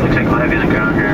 Looks like Livy's a ground here.